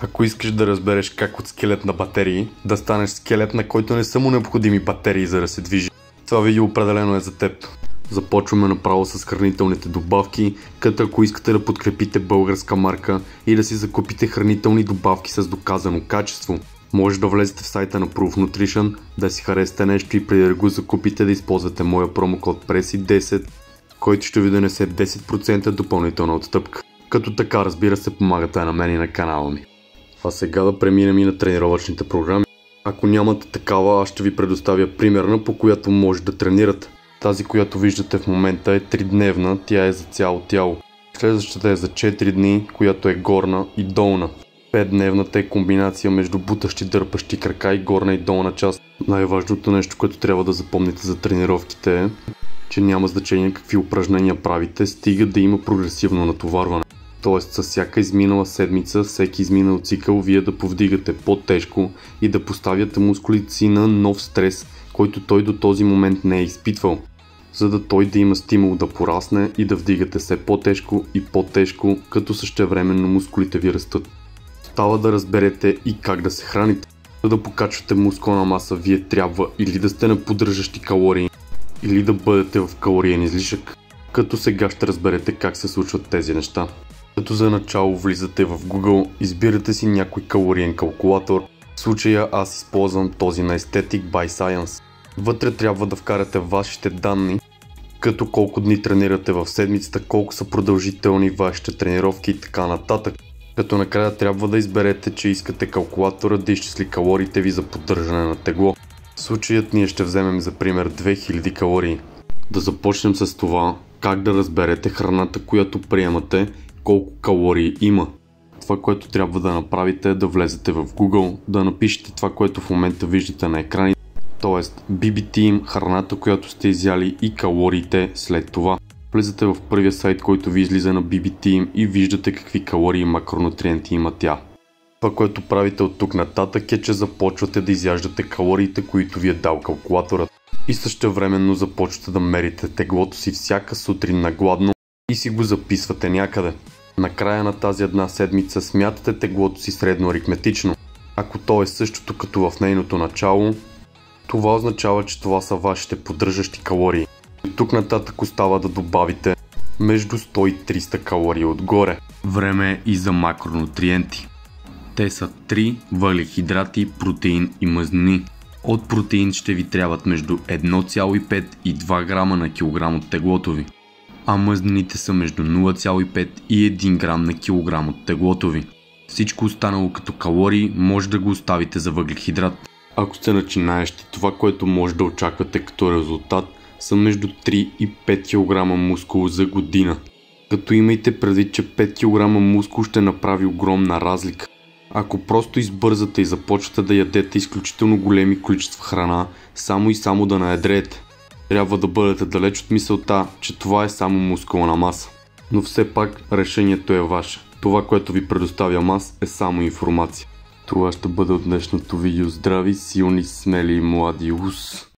Ако искаш да разбереш как от скелет на батерии да станеш скелет, на който не са му необходими батерии за да се движи, това видео определено е за теб. Започваме направо с хранителните добавки, като ако искате да подкрепите българска марка и да си закупите хранителни добавки с доказано качество, може да влезете в сайта на Proof Nutrition, да си харесате нещо и преди да го закупите да използвате моя промокод PRESI10, който ще ви донесе 10% допълнителна отстъпка. Като така разбира се помагате на мен и на канала ми. А сега да преминем и на тренировъчните програми. Ако нямате такава, аз ще ви предоставя примерна, по която може да тренирате. Тази, която виждате в момента е 3-дневна, тя е за цяло тяло. Следващата е за 4 дни, която е горна и долна. 5-дневната е комбинация между бутащи, дърпащи крака и горна и долна част. Най-важното нещо, което трябва да запомните за тренировките е, че няма значение какви упражнения правите, стига да има прогресивно натоварване. Тоест с всяка изминала седмица, всеки изминал цикъл, вие да повдигате по-тежко и да поставяте мускулите си на нов стрес, който той до този момент не е изпитвал, за да той да има стимул да порасне и да вдигате все по-тежко и по-тежко, като същевременно мускулите ви растат. Става да разберете и как да се храните. За да покачвате мускулна маса, вие трябва или да сте на поддържащи калории, или да бъдете в калориен излишък. Като сега ще разберете как се случват тези неща. Като за начало влизате в Google, избирате си някой калориен калкулатор. В случая аз използвам този на Aesthetic by Science. Вътре трябва да вкарате вашите данни, като колко дни тренирате в седмицата, колко са продължителни вашите тренировки и така нататък. Като накрая трябва да изберете, че искате калкулатора да изчисли калориите ви за поддържане на тегло. В случаят ние ще вземем за пример 2000 калории. Да започнем с това, как да разберете храната, която приемате колко калории има. Това, което трябва да направите е да влезете в Google, да напишете това, което в момента виждате на екрани, т.е. BBT им, храната, която сте изяли и калориите след това. Влизате в първия сайт, който ви излиза на BBT им и виждате какви калории и макронутриенти има тя. Това, което правите от тук нататък е, че започвате да изяждате калориите, които ви е дал калкулаторът. И същевременно започвате да мерите теглото си всяка сутрин на гладно и си го записвате някъде. На края на тази една седмица смятате теглото си средно аритметично. Ако то е същото като в нейното начало, това означава, че това са вашите поддържащи калории. И тук нататък остава да добавите между 100 и 300 калории отгоре. Време е и за макронутриенти. Те са 3 въглехидрати, протеин и мазнини. От протеин ще ви трябват между 1,5 и 2 грама на килограм от теглото ви а мъзнините са между 0,5 и 1 грам на килограм от теглото ви. Всичко останало като калории може да го оставите за въглехидрат. Ако сте начинаещи, това, което може да очаквате като резултат са между 3 и 5 кг мускул за година. Като имайте предвид, че 5 кг мускул ще направи огромна разлика. Ако просто избързате и започвате да ядете изключително големи количества храна, само и само да наедреете, трябва да бъдете далеч от мисълта, че това е само мускулна маса. Но все пак решението е ваше. Това, което ви предоставям аз е само информация. Това ще бъде от днешното видео. Здрави, силни, смели и млади ус!